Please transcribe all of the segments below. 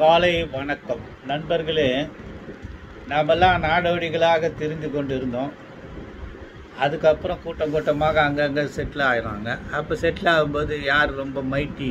காலை வணக்கம். நண்பர்களே நாமெல்லாம் நாடோடிகளாக தெரிஞ்சு கொண்டு இருந்தோம் அதுக்கப்புறம் கூட்டம் கூட்டமாக அங்கங்கே செட்டில் ஆயிடுறாங்க அப்போ செட்டில் ஆகும்போது யார் ரொம்ப மைட்டி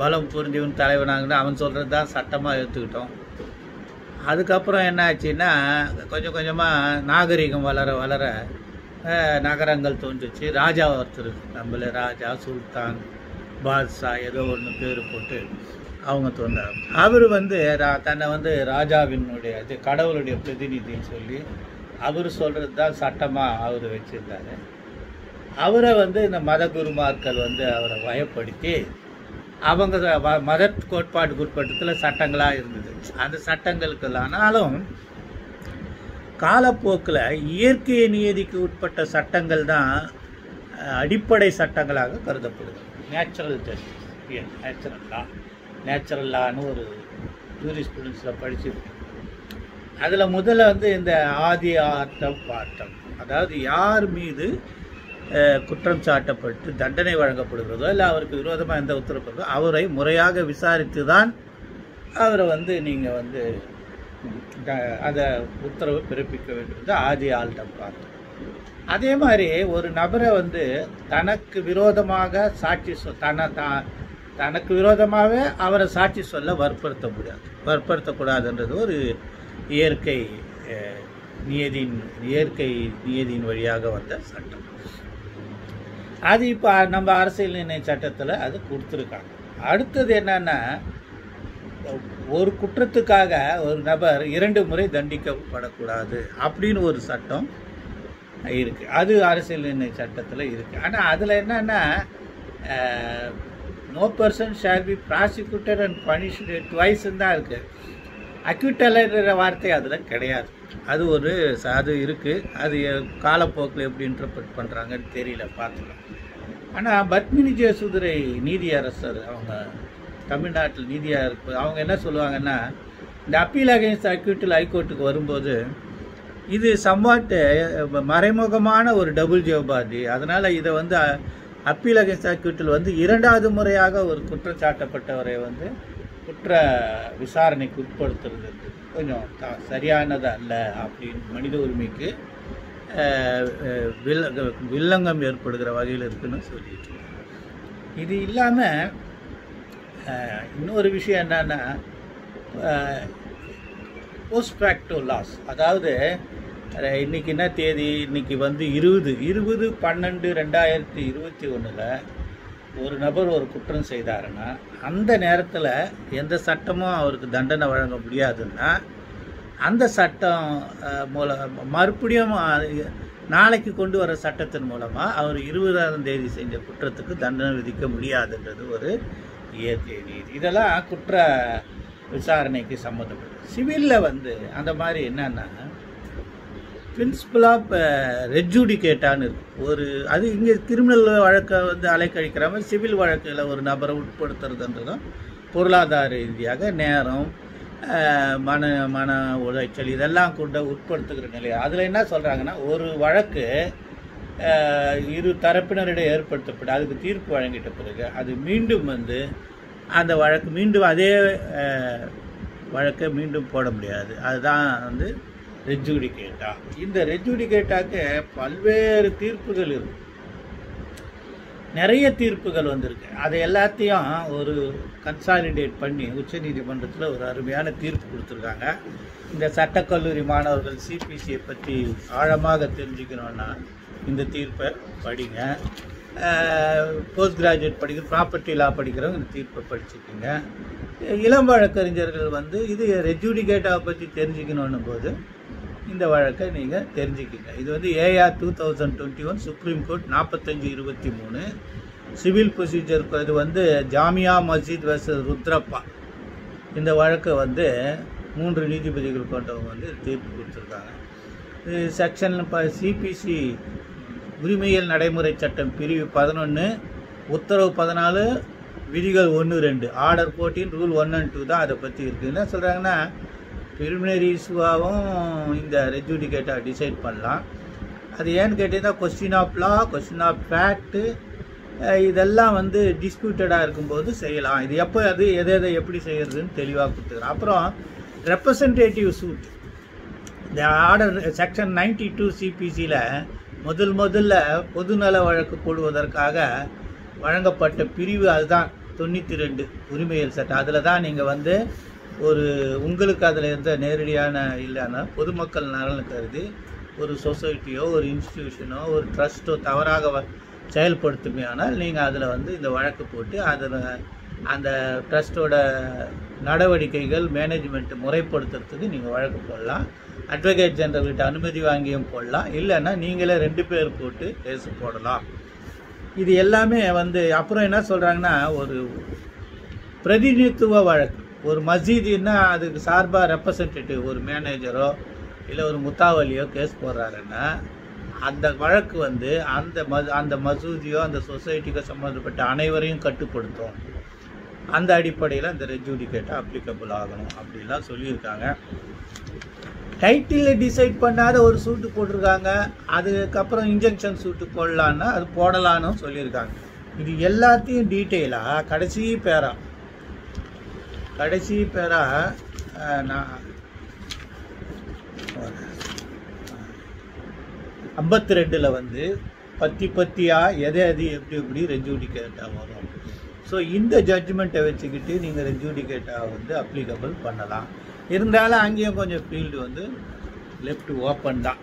பலம் புரிஞ்சவன் தலைவனாங்கன்னு அவன் சொல்கிறது தான் சட்டமாக எடுத்துக்கிட்டோம். அதுக்கப்புறம் என்ன ஆச்சுன்னா கொஞ்சம் கொஞ்சமாக நாகரிகம் வளர வளர நகரங்கள் தோன்றுச்சு. ராஜா ஒருத்தர் நம்மள ராஜா சுல்தான் பாத்ஷா ஏதோ ஒன்று பேர் போட்டு அவங்க தோன்றார் அவர் வந்து ரா- தன்னை வந்து ராஜாவினுடைய இது கடவுளுடைய பிரதிநிதின்னு சொல்லி அவர் சொல்கிறது தான் சட்டமாக அவர் வச்சுருந்தாரு. அவரை வந்து இந்த மத குருமார்கள் வந்து அவரை வயப்படுத்தி அவங்க வ- மத கோட்பாட்டுக்கு உட்பட்டத்தில் சட்டங்களாக இருந்தது. அந்த சட்டங்களுக்கு ஆனாலும் காலப்போக்கில் இயற்கை நியதிக்கு உட்பட்ட சட்டங்கள் தான் அடிப்படை சட்டங்களாக கருதப்படுது. Natural justice natural law natural லான்னு ஒரு ஜூரிஸ்பிரன்ஸில் படிச்சிருக்கேன் அதில் முதல்ல வந்து இந்த ஆதி ஆட்டம் பாட்டம் அதாவது யார் மீது குற்றம் சாட்டப்பட்டு தண்டனை வழங்கப்படுகிறதோ இல்லை அவருக்கு விரோதமாக எந்த உத்தரவு அவரை முறையாக விசாரித்து தான் அவரை வந்து நீங்கள் வந்து அதை உத்தரவு பிறப்பிக்க வேண்டியது ஆதி ஆல்டம் பார்த்தோம் அதே மாதிரி ஒரு நபரை வந்து தனக்கு விரோதமாக சாட்சி சொ தன தான் தனக்கு விரோதமாகவே அவரை சாட்சி சொல்ல வற்புறுத்த முடியாது. வற்புறுத்தக்கூடாதுன்றது ஒரு இயற்கை நியதியின் இயற்கை நியதியின் வழியாக வந்த சட்டம். அது இப்போ நம்ம அரசியல் நிர்ணய சட்டத்தில் அது கொடுத்துருக்காங்க. அடுத்தது என்னன்னா ஒரு குற்றத்துக்காக ஒரு நபர் இரண்டு முறை தண்டிக்கப்படக்கூடாது அப்படின்னு ஒரு சட்டம் இருக்குது அது அரசியல் நிர்ணய சட்டத்தில் இருக்குது ஆனால் அதில் என்னென்னா no person shall be prosecuted and punished ட்வைஸ்ன்னு தான் இருக்குது அக்யூட்டல்ன்ற வார்த்தை அதில் கிடையாது. அது ஒரு அது இருக்குது அது காலப்போக்கில் எப்படி இன்டர்பிரட் பண்ணுறாங்கன்னு தெரியல பார்த்துக்கலாம். ஆனால் பத்மினி ஜெயசுதுரை நீதியரசர் அவங்க தமிழ்நாட்டில் நீதியாக இருப்ப அவங்க என்ன சொல்லுவாங்கன்னா இந்த அப்பீல் அகைன்ஸ்ட் அக்யூட்டில் ஹைகோர்ட்டுக்கு வரும்போது இது சம்வாட் மறைமுகமான ஒரு டபுள் ஜெயபாதி அதனால் இதை வந்து அப்பீல் அகைன்ஸ்ட் வந்து இரண்டாவது முறையாக ஒரு குற்றம் சாட்டப்பட்டவரை வந்து குற்ற விசாரணைக்கு உட்படுத்துறது கொஞ்சம் த- சரியானது அல்ல அப்படின்னு மனித உரிமைக்கு வில்ல- வில்லங்கம் ஏற்படுகிற வகையில் இருக்குன்னு சொல்லிட்டு இது இல்லாமல் இன்னொரு விஷயம் என்னன்னா ஃபேக்டோ லாஸ் அதாவது இன்றைக்கி என்ன தேதி? இன்றைக்கி வந்து இருபது. இருபது பன்னெண்டு ரெண்டாயிரத்தி இருபத்தி ஒன்றில் ஒரு நபர் ஒரு குற்றம் செய்தாருன்னா அந்த நேரத்தில் எந்த சட்டமும் அவருக்கு தண்டனை வழங்க முடியாதுன்னா அந்த சட்டம் மூலம் மறுபடியும் நாளைக்கு கொண்டு வர சட்டத்தின் மூலமாக அவர் இருபதாம் தேதி செஞ்ச குற்றத்துக்கு தண்டனை விதிக்க முடியாதுன்றது ஒரு இயற்கை நீதி. இதெல்லாம் குற்ற விசாரணைக்கு சம்மந்தப்பட்டது. சிவிலில் வந்து அந்த மாதிரி என்னன்னா பிரின்சிபல் ஆஃப் ரெஜூடிகேட்டான்னு இருக்கும் ஒரு அது இங்கே கிரிமினல் வழக்கை வந்து அலைக்கழிக்கிற மாதிரி சிவில் வழக்கில் ஒரு நபரை உட்படுத்துறதுன்றதும் பொருளாதார ரீதியாக நேரம் மன மன உளைச்சல் இதெல்லாம் கொண்ட உட்படுத்துகிற நிலை அதில் என்ன சொல்கிறாங்கன்னா ஒரு வழக்கு இரு தரப்பினரிடையே ஏற்படுத்தப்பட்டு அதுக்கு தீர்ப்பு வழங்கிட்ட பிறகு அது மீண்டும் வந்து அந்த வழக்கு மீண்டும் அதே வழக்கை மீண்டும் போட முடியாது. அதுதான் வந்து ரெஜூடிகேட்டா. இந்த ரெஜூடிகேட்டாக்கு பல்வேறு தீர்ப்புகள் இருக்கு நிறைய தீர்ப்புகள் வந்திருக்கு. அதை எல்லாத்தையும் ஒரு கன்சாலிடேட் பண்ணி உச்சநீதிமன்றத்தில் ஒரு அருமையான தீர்ப்பு கொடுத்துருக்காங்க. இந்த சட்டக்கல்லூரி மாணவர்கள் சிபிசியை பற்றி ஆழமாக தெரிஞ்சுக்கணுன்னா இந்த தீர்ப்பை படிங்க. போஸ்ட் கிராஜுவேட் படிக்கிற ப்ராப்பர்ட்டி லா படிக்கிறவங்க இந்த தீர்ப்பை படிச்சுக்கோங்க. இளம் வழக்கறிஞர்கள் வந்து இது ரெஜூடிகேட்டாவை பற்றி தெரிஞ்சுக்கணும் போது இந்த வழக்கை நீங்கள் தெரிஞ்சுக்கிங்க. இது வந்து AR two thousand twenty one supreme court நாற்பத்தஞ்சு இருபத்தி மூணு. சிவில் ப்ரொசீஜர் இது வந்து ஜாமியா மஸ்ஜித் வர்சஸ் ருத்ரப்பா. இந்த வழக்கை வந்து மூன்று நீதிபதிகள் கொண்டவங்க வந்து தீர்ப்பு கொடுத்துருக்காங்க. இது செக்ஷன் இப்போ சிபிசி உரிமையியல் நடைமுறை சட்டம் பிரிவு பதினொன்று உத்தரவு பதினாலு விதிகள் ஒன்று ரெண்டு. Order fourteen rule one and two தான் அதை பற்றி இருக்குது என்ன சொல்கிறாங்கன்னா ப்ரிலிமினரி இஷ்யூவாகவும் இந்த ரெஜூடிகேட்டாக டிசைட் பண்ணலாம். அது ஏன்னு கேட்டிங்கன்னா question of law question of fact இதெல்லாம் வந்து டிஸ்பியூட்டடாக இருக்கும்போது செய்யலாம். இது எப்போ அது எதை எதை எப்படி செய்கிறதுன்னு தெளிவாக கொடுத்துக்கிறேன். அப்புறம் ரெப்ரசன்டேட்டிவ் சூட் இந்த ஆர்டர் செக்ஷன் நைன்டி டூ சிபிசியில் முதல் முதல்ல பொதுநல வழக்கு போடுவதற்காக வழங்கப்பட்ட பிரிவு அதுதான். தொண்ணூற்றி ரெண்டு உரிமையல் சட்டம். அதில் தான் நீங்கள் வந்து ஒரு உங்களுக்கு அதில் எந்த நேரடியான இல்லைன்னா பொதுமக்கள் நலன் கருதி ஒரு சொசைட்டியோ ஒரு இன்ஸ்டிடியூஷனோ ஒரு ட்ரஸ்ட்டோ தவறாக வ- செயல்படுத்துமே ஆனால் நீங்கள் அதில் வந்து இந்த வழக்கு போட்டு அதில் அந்த ட்ரஸ்ட்டோட நடவடிக்கைகள் மேனேஜ்மெண்ட் முறைப்படுத்துறதுக்கு நீங்கள் வழக்கு போடலாம். அட்வொகேட் ஜெனரல்கிட்ட அனுமதி வாங்கியும் போடலாம். இல்லைன்னா நீங்களே ரெண்டு பேர் போட்டு கேஸ் போடலாம். இது எல்லாமே வந்து அப்புறம் என்ன சொல்கிறாங்கன்னா ஒரு பிரதிநிதித்துவ வழக்கு. ஒரு மஸ்ஜிதுன்னா அதுக்கு சார்பாக ரெப்ரசன்டேட்டிவ் ஒரு மேனேஜரோ இல்லை ஒரு முத்தாவலியோ கேஸ் போடுறாருன்னா அந்த வழக்கு வந்து அந்த ம அந்த மசூதியோ அந்த சொசைட்டிக்கோ சம்மந்தப்பட்ட அனைவரையும் கட்டுப்படுத்தும். அந்த அடிப்படையில் அந்த ரெஜூடிகேட்டை அப்ளிகபிள் ஆகணும் அப்படிலாம் சொல்லியிருக்காங்க. டைட்டிலில் டிசைட் பண்ணாத ஒரு சூட்டு போட்டிருக்காங்க. அதுக்கப்புறம் இன்ஜெக்ஷன் சூட்டு போடலான்னா அது போடலான்னு சொல்லியிருக்காங்க. இது எல்லாத்தையும் டீட்டெயிலாக கடைசி பேராக கடைசி பேராக நான் ஐம்பத்தி ரெண்டில் வந்து பத்தி பத்தியாக எதை அது எப்படி எப்படி ரெஜூடிகேட்டாக வரும். ஸோ இந்த ஜட்ஜ்மெண்ட்டை வச்சுக்கிட்டு நீங்கள் ரெஜூடிகேட்டாக வந்து அப்ளிகபிள் பண்ணலாம். இருந்தாலும் அங்கேயும் கொஞ்சம் ஃபீல்டு வந்து லெஃப்ட் ஓப்பன் தான்.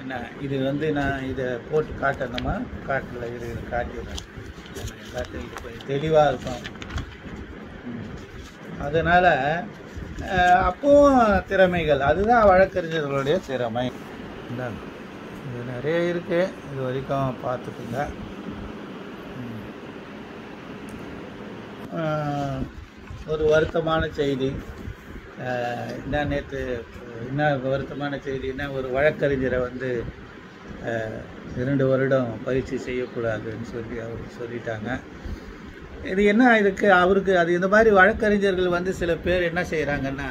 என்ன இது வந்து நான் இதை போட்டு காட்டணுமா? காட்டில் இது காட்டிடுறேன். எல்லாத்தையும் இது கொஞ்சம் தெளிவாக இருக்கும். அதனால் அப்பவும் திறமைகள். அதுதான் வழக்கறிஞர்களுடைய திறமை. இது நிறைய இருக்கு. இது வரைக்கும் பார்த்துக்குங்க. ஒரு வருத்தமான செய்தி. என்ன நேற்று என்ன வருத்தமான செய்தின்னா ஒரு வழக்கறிஞரை வந்து இரண்டு வருடம் பயிற்சி செய்யக்கூடாதுன்னு சொல்லி அவர் சொல்லிட்டாங்க. இது என்ன இதுக்கு அவருக்கு அது இந்த மாதிரி வழக்கறிஞர்கள் வந்து சில பேர் என்ன செய்கிறாங்கன்னா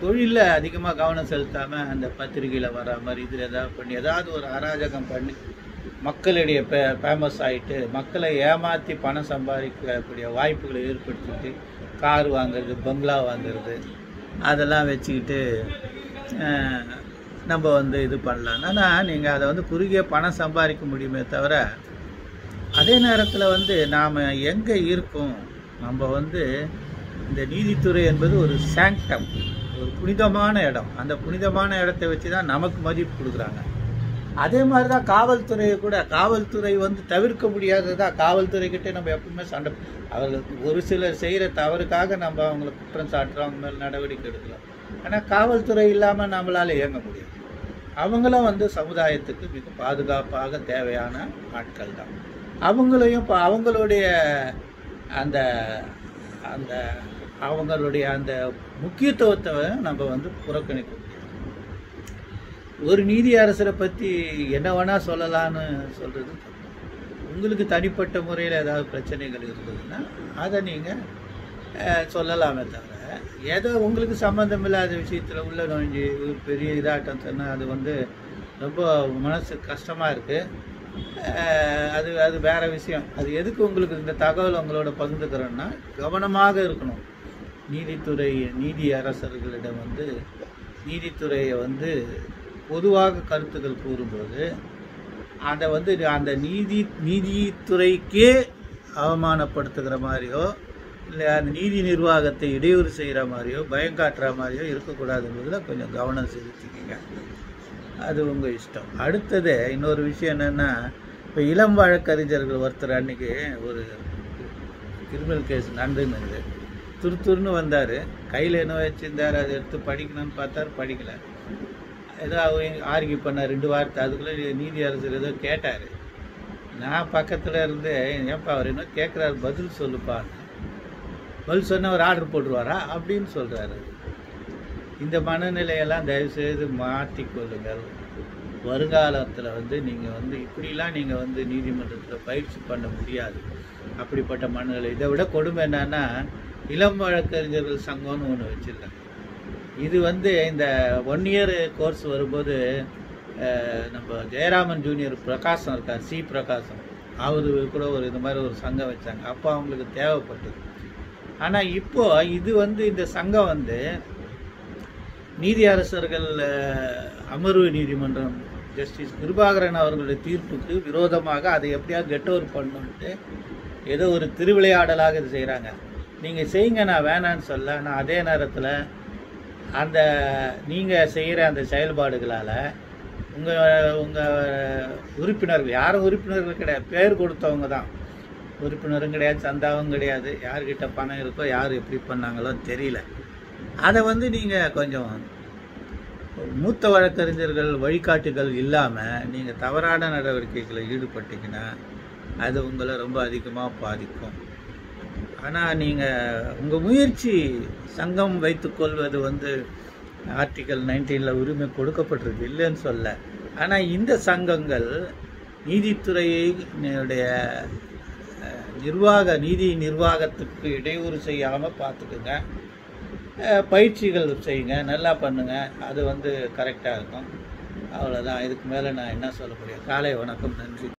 தொழிலில் அதிகமாக கவனம் செலுத்தாமல் அந்த பத்திரிகையில் வர மாதிரி இதில் ஏதாவது பண்ணி ஏதாவது ஒரு அராஜகம் பண்ணி மக்களிடையே பே ஃபேமஸ் ஆகிட்டு மக்களை ஏமாற்றி பணம் சம்பாதிக்கக்கூடிய வாய்ப்புகளை ஏற்படுத்திட்டு கார் வாங்குறது பங்களா வாங்குறது அதெல்லாம் வச்சுக்கிட்டு நம்ம வந்து இது பண்ணலாம். ஆனால் நீங்கள் அதை வந்து குறுகிய பணம் சம்பாதிக்க முடியுமே தவிர அதே நேரத்தில் வந்து நாம் எங்கே இருக்கோம்? நம்ம வந்து இந்த நீதித்துறை என்பது ஒரு சாங்டம் ஒரு புனிதமான இடம். அந்த புனிதமான இடத்தை வச்சு தான் நமக்கு மதிப்பு கொடுக்குறாங்க. அதே மாதிரி தான் காவல்துறையை கூட காவல்துறை வந்து தவிர்க்க முடியாததா? காவல்துறை கிட்டே நம்ம எப்பவுமே சண்டை அவர்களுக்கு ஒரு சிலர் செய்கிற தவறுக்காக நம்ம அவங்கள குற்றம் சாட்டுறோம் அவங்க மேல் நடவடிக்கை எடுக்கலாம் ஆனால் காவல்துறை இல்லாமல் நம்மளால் இயங்க முடியாது. அவங்களும் வந்து சமுதாயத்துக்கு மிக பாதுகாப்பாக தேவையான ஆட்கள் தான் அவங்களையும் இப்போ அவங்களுடைய அந்த அந்த அவங்களுடைய அந்த முக்கியத்துவத்தை நம்ம வந்து புறக்கணிக்க ஒரு நீதி அரசரை பற்றி என்ன வேணால் சொல்லலான்னு சொல்கிறது உங்களுக்கு தனிப்பட்ட முறையில் ஏதாவது பிரச்சனைகள் இருந்ததுன்னா அதை நீங்கள் சொல்லலாமே தவிர ஏதோ உங்களுக்கு சம்மந்தம் இல்லாத விஷயத்தில் உள்ள நுழைஞ்சு ஒரு பெரிய இதாட்டம் சொன்னால் அது வந்து ரொம்ப மனசு கஷ்டமாக இருக்குது அது அது வேற விஷயம். அது எதுக்கு உங்களுக்கு இந்த தகவல் உங்களோட பகிர்ந்துக்கிறேன்னா கவனமாக இருக்கணும். நீதித்துறை நீதி அரசர்களிடம் வந்து நீதித்துறையை வந்து பொதுவாக கருத்துக்கள் கூறும்போது அதை வந்து அந்த நீதி நீதித்துறைக்கே அவமானப்படுத்துகிற மாதிரியோ இல்லை அந்த நீதி நிர்வாகத்தை இடையூறு செய்கிற மாதிரியோ பயம் காட்டுற மாதிரியோ இருக்கக்கூடாதுன்றதுல கொஞ்சம் கவனம் செலுத்திக்கங்க. அது உங்கள் இஷ்டம். அடுத்தது இன்னொரு விஷயம் என்னென்னா இப்போ இளம் வழக்கறிஞர்கள் ஒருத்தர் அன்னைக்கு ஒரு கிரிமினல் கேஸ் நடந்துன்னு துரு துருன்னு வந்தார். கையில் என்ன வச்சுருந்தார்? அதை எடுத்து படிக்கணும்னு பார்த்தாரு படிக்கலை. ஏதோ அவங்க ஆர்கியூ பண்ணார் ரெண்டு வார்த்தை. அதுக்குள்ளே நீதி அரசர் ஏதோ கேட்டார். நான் பக்கத்தில் இருந்து ஏன்ப்பா அவர் என்ன கேட்குறாரு பதில் சொல்லுப்பா. பதில் சொன்ன ஒரு ஆர்டர் போட்டுருவாரா? அப்படின்னு சொல்கிறாரு இந்த மனநிலையெல்லாம் தயவுசெய்து மாற்றிக்கொள்ளுங்கள். வருங்காலத்தில் வந்து நீங்கள் வந்து இப்படிலாம் நீங்கள் வந்து நீதிமன்றத்தில் பயிற்சி பண்ண முடியாது. அப்படிப்பட்ட மனநிலை. இதை விட கொடுமை என்னன்னா இளம் வழக்கறிஞர்கள் சங்கம்னு ஒன்று வச்சுருக்காங்க இது வந்து இந்த ஒன் இயர் கோர்ஸ் வரும்போது நம்ம ஜெயராமன் ஜூனியர் பிரகாசம் இருக்கார் சி பிரகாசம். அவர் கூட ஒரு இது மாதிரி ஒரு சங்கம் வச்சாங்க. அப்போ அவங்களுக்கு தேவைப்பட்டது. ஆனால் இப்போ இது வந்து இந்த சங்கம் வந்து நீதி அரசர்கள் அமர்வு நீதிமன்றம் ஜஸ்டிஸ் கிருபாகரன் அவர்களுடைய தீர்ப்புக்கு விரோதமாக அதை எப்படியாவது கெட் ஓவர் பண்ணுன்ட்டு ஏதோ ஒரு திருவிளையாடலாக இது செய்கிறாங்க நீங்கள் செய்யுங்க நான் வேணான்னு சொல்ல ஆனால் அதே நேரத்தில் அந்த நீங்கள் செய்கிற அந்த செயல்பாடுகளால் உங்கள் உங்கள் உறுப்பினர்கள் யாரும் உறுப்பினர்கள் கிடையாது பேர் கொடுத்தவங்க தான். உறுப்பினரும் கிடையாது சந்தாவும் கிடையாது யார்கிட்ட பணம் இருக்கோ யார் எப்படி பண்ணாங்களோ தெரியல. அதை வந்து நீங்கள் கொஞ்சம் மூத்த வழக்கறிஞர்கள் வழிகாட்டுகள் இல்லாமல் நீங்கள் தவறான நடவடிக்கைகளில் ஈடுபட்டீங்கன்னா அது உங்களை ரொம்ப அதிகமாக பாதிக்கும். ஆனால் நீங்கள் உங்கள் முயற்சி சங்கம் வைத்துக்கொள்வது வந்து ஆர்டிக்கல் நைன்டீனில் உரிமை கொடுக்கப்பட்டிருக்கு இல்லைன்னு சொல்ல. ஆனால் இந்த சங்கங்கள் நீதித்துறையினுடைய நிர்வாக நீதி நிர்வாகத்துக்கு இடையூறு செய்யாமல் பார்த்துக்குங்க. பயிற்சிகள் செய்யுங்க நல்லா பண்ணுங்க. அது வந்து கரெக்டாக இருக்கும். அவ்வளோதான் இதுக்கு மேலே நான் என்ன சொல்ல முடியும்? காலை வணக்கம். நன்றி.